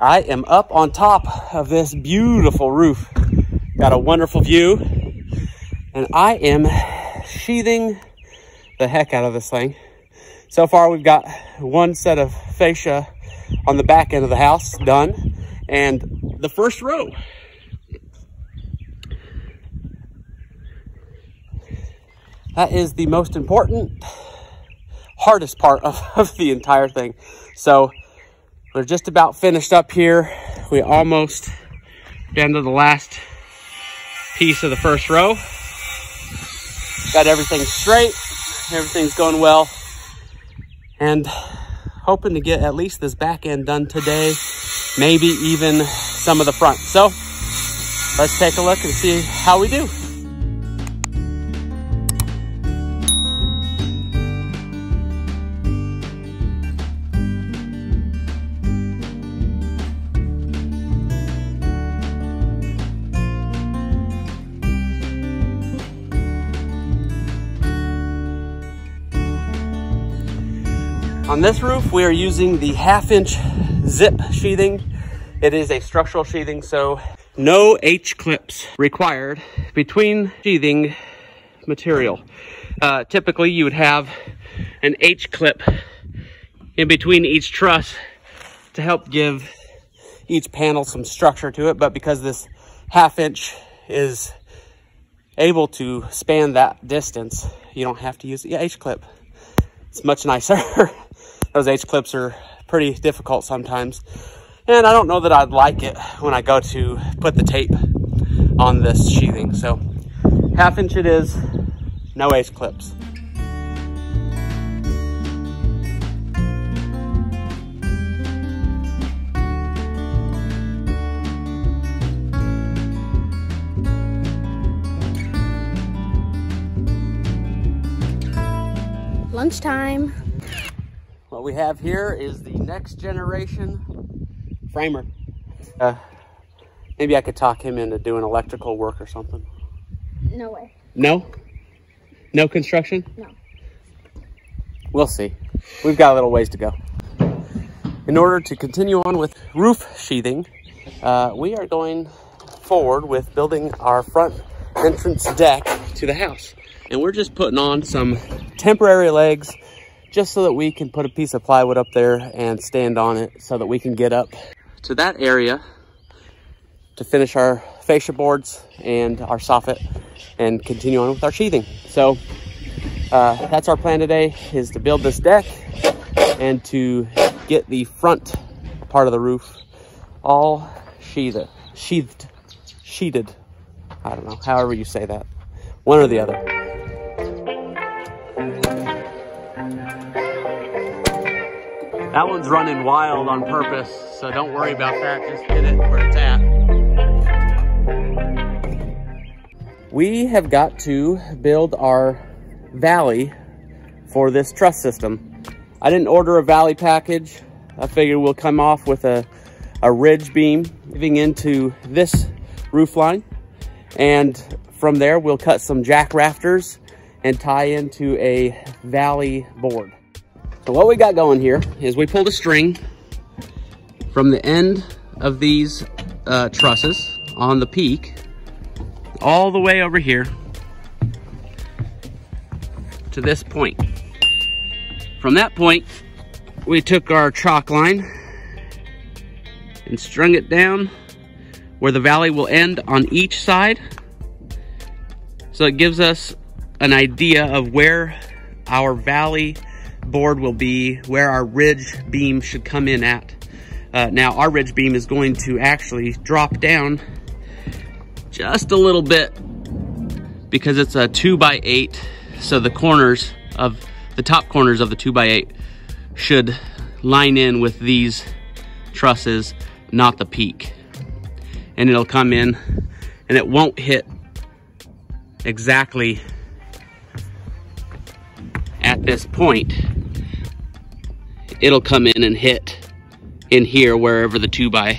I am up on top of this beautiful roof. Got a wonderful view. And I am sheathing the heck out of this thing. So far, we've got one set of fascia on the back end of the house done. And the first row. That is the most important, hardest part of, of the entire thing. So we're just about finished up here. We almost down to the last piece of the first row. Got everything straight. Everything's going well. And hoping to get at least this back end done today. Maybe even some of the front. So let's take a look and see how we do. On this roof, we are using the half inch zip sheathing. It is a structural sheathing, so no H-clips required between sheathing material. Uh, typically, you would have an H-clip in between each truss to help give each panel some structure to it, but because this half inch is able to span that distance, you don't have to use the H-clip. It's much nicer. those H clips are pretty difficult sometimes. And I don't know that I'd like it when I go to put the tape on this sheathing. So half inch it is, no H clips. Lunchtime. What we have here is the next generation framer. Uh, maybe I could talk him into doing electrical work or something. No way. No? No construction? No. We'll see. We've got a little ways to go. In order to continue on with roof sheathing, uh, we are going forward with building our front entrance deck to the house. And we're just putting on some temporary legs just so that we can put a piece of plywood up there and stand on it so that we can get up to that area to finish our fascia boards and our soffit and continue on with our sheathing. So uh, that's our plan today is to build this deck and to get the front part of the roof all sheathed, sheathed, sheeted. I don't know, however you say that, one or the other. That one's running wild on purpose, so don't worry about that. Just hit it where it's at. We have got to build our valley for this truss system. I didn't order a valley package. I figured we'll come off with a, a ridge beam giving into this roof line. And from there, we'll cut some jack rafters and tie into a valley board. So what we got going here is we pulled a string from the end of these uh, trusses on the peak all the way over here to this point. From that point, we took our chalk line and strung it down where the valley will end on each side. So it gives us an idea of where our valley board will be where our ridge beam should come in at. Uh, now our ridge beam is going to actually drop down just a little bit because it's a two by eight. So the corners of the top corners of the two by eight should line in with these trusses, not the peak. And it'll come in and it won't hit exactly at this point it'll come in and hit in here wherever the 2 by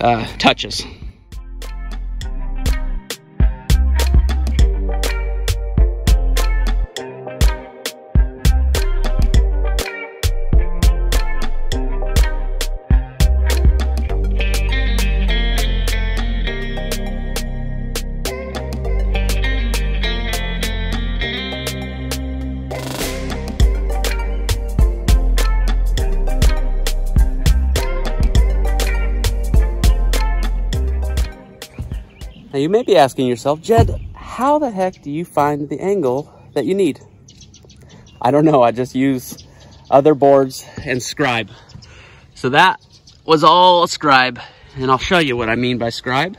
uh, touches. You may be asking yourself, Jed, how the heck do you find the angle that you need? I don't know, I just use other boards and scribe. So that was all scribe, and I'll show you what I mean by scribe.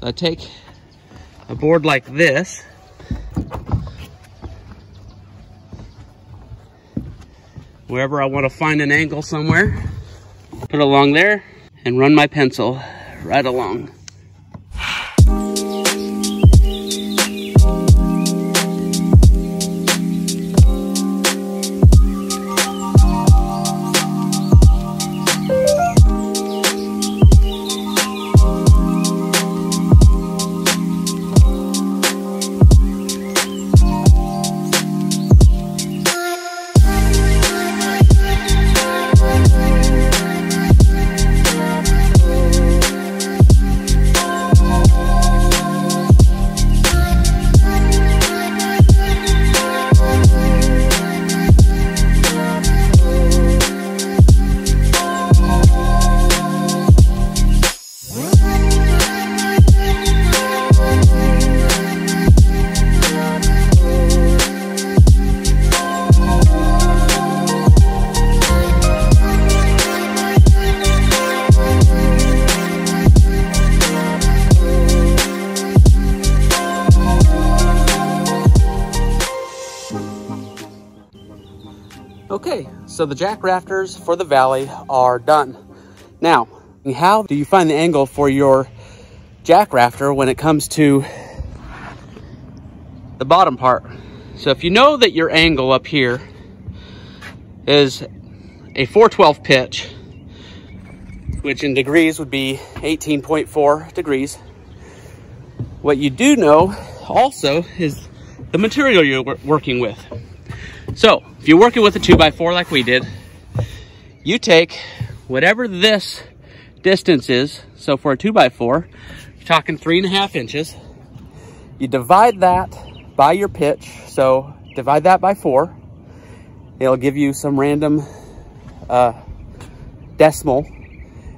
So I take a board like this, wherever I want to find an angle somewhere, put it along there, and run my pencil right along. So the jack rafters for the valley are done. Now, how do you find the angle for your jack rafter when it comes to the bottom part? So if you know that your angle up here is a 412 pitch, which in degrees would be 18.4 degrees, what you do know also is the material you're working with. So if you're working with a two by four like we did, you take whatever this distance is. So for a two by four, you're talking three and a half inches. You divide that by your pitch. So divide that by four. It'll give you some random uh, decimal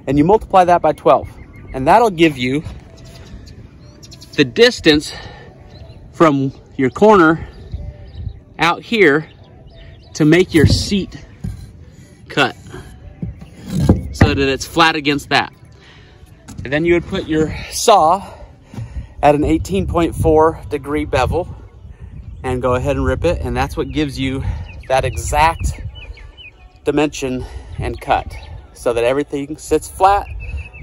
and you multiply that by 12. And that'll give you the distance from your corner out here to make your seat cut so that it's flat against that. And then you would put your saw at an 18.4 degree bevel and go ahead and rip it. And that's what gives you that exact dimension and cut so that everything sits flat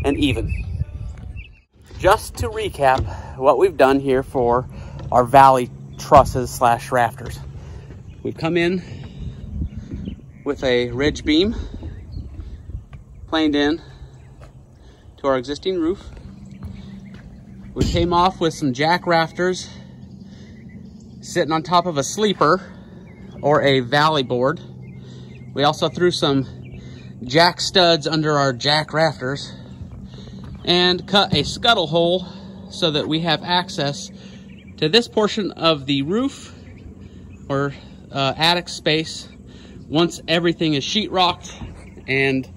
and even. Just to recap what we've done here for our valley trusses slash rafters. We've come in with a ridge beam planed in to our existing roof. We came off with some jack rafters sitting on top of a sleeper or a valley board. We also threw some jack studs under our jack rafters and cut a scuttle hole so that we have access to this portion of the roof or uh, attic space once everything is sheetrocked and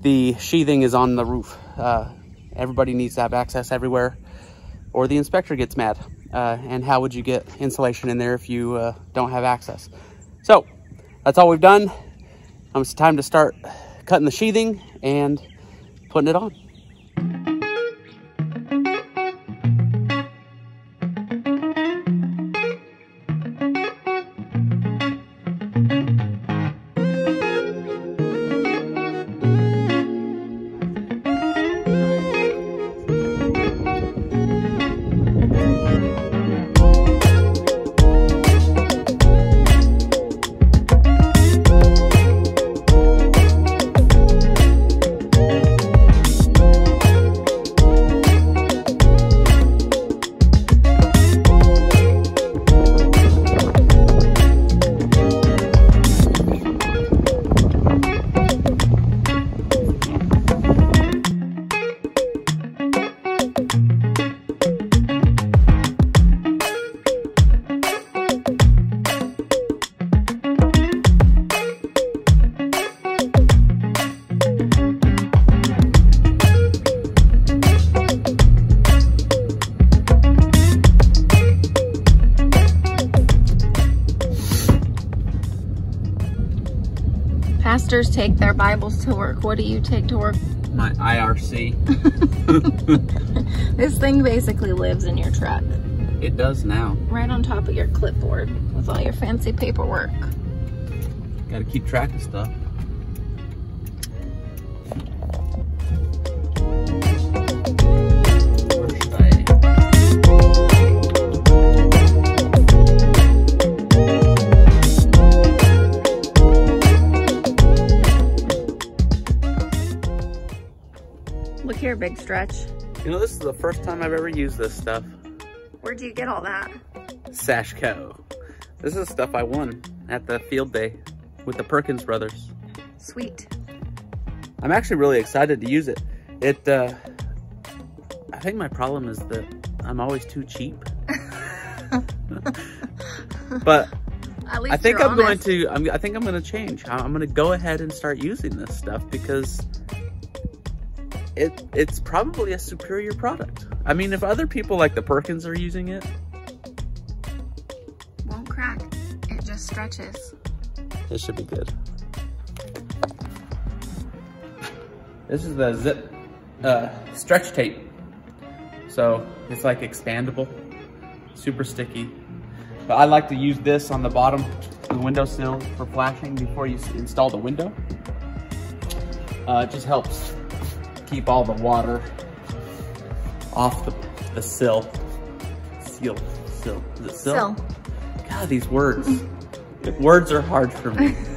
the sheathing is on the roof. Uh, everybody needs to have access everywhere or the inspector gets mad. Uh, and how would you get insulation in there if you uh, don't have access? So that's all we've done. Um, it's time to start cutting the sheathing and putting it on. Bibles to work. What do you take to work? My IRC. This thing basically lives in your truck, It does now. right on top of your clipboard with all your fancy paperwork. Got to keep track of stuff. Big stretch. You know, this is the first time I've ever used this stuff. Where do you get all that? Sashco. This is stuff I won at the field day with the Perkins brothers. Sweet. I'm actually really excited to use it. It, uh, I think my problem is that I'm always too cheap. but At least I think I'm going to, I'm, I think I'm going to change. I'm going to go ahead and start using this stuff because it, it's probably a superior product. I mean, if other people like the Perkins are using it, Won't crack. It just stretches. It should be good. This is the zip uh, stretch tape. So it's like expandable, super sticky. But I like to use this on the bottom of the windowsill for flashing before you install the window. Uh, it just helps keep all the water off the, the sill. Seal, sill, is it sill? Still. God, these words. words are hard for me.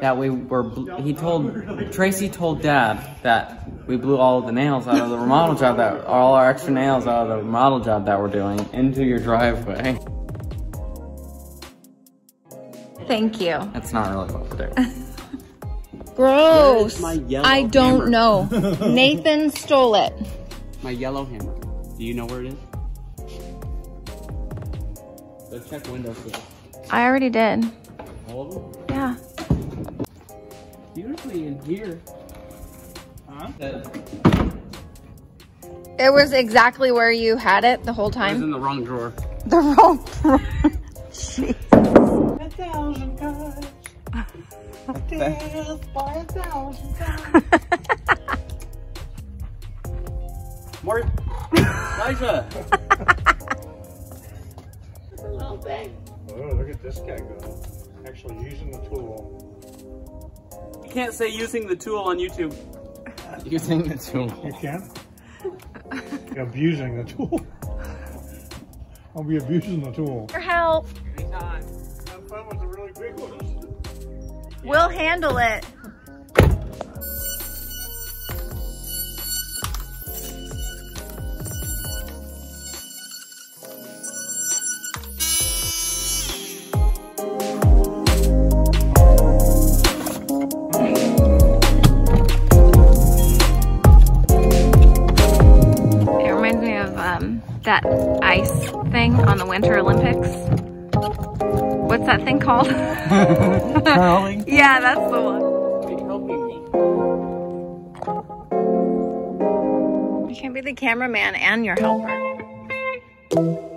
that we were he told Tracy told dad that we blew all of the nails out of the remodel job that all our extra nails out of the remodel job that we're doing into your driveway. Thank you. That's not really what we're doing. Gross. I don't hammer? know. Nathan stole it. My yellow hammer. Do you know where it is? Go check windowsill. I already did. All of them? Yeah. Usually in here. Huh? It It was exactly where you had it the whole was time. in the wrong drawer. The wrong. Drawer. Jeez. A thousand cuts. A death by a thousand cuts. More. Elijah! Oh, look at this guy go. Actually using the tool. You can't say using the tool on YouTube. Using the tool. You can? You're abusing the tool. I'll be abusing the tool. For help. Anytime. Have fun with the really big ones. We'll handle it. It called? Yeah, that's the one. You can't be the cameraman and your helper.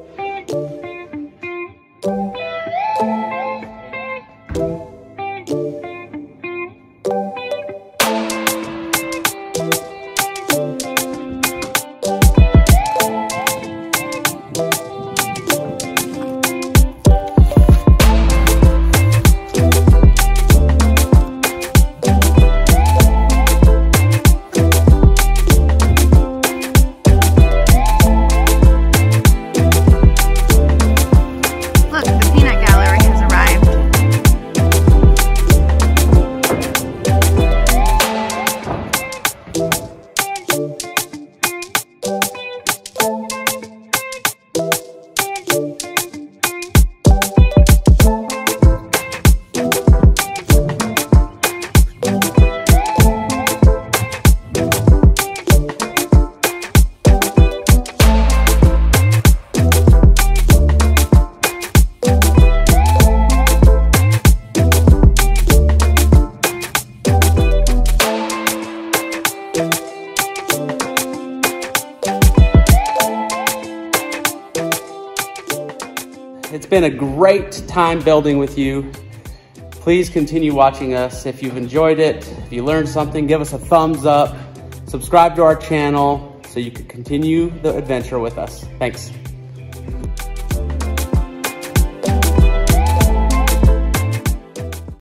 Been a great time building with you. Please continue watching us. If you've enjoyed it, if you learned something, give us a thumbs up. Subscribe to our channel so you can continue the adventure with us. Thanks.